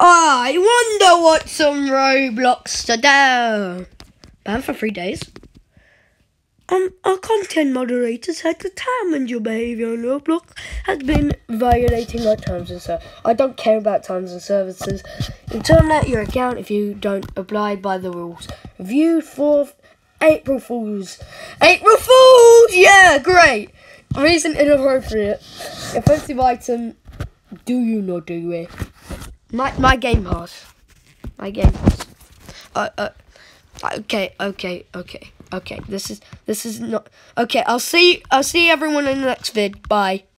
I wonder what's on Roblox today. Banned for three days. Um, our content moderators have determined your behaviour on Roblox has been violating our terms and services. I don't care about terms and services. You terminate your account if you don't abide by the rules. View for April Fools. April Fools! Yeah, great. Reason inappropriate. Offensive item. Do you not do it? My my game pass. My game pass. Uh uh. Okay okay okay okay. This is this is not okay. I'll see I'll see everyone in the next vid. Bye.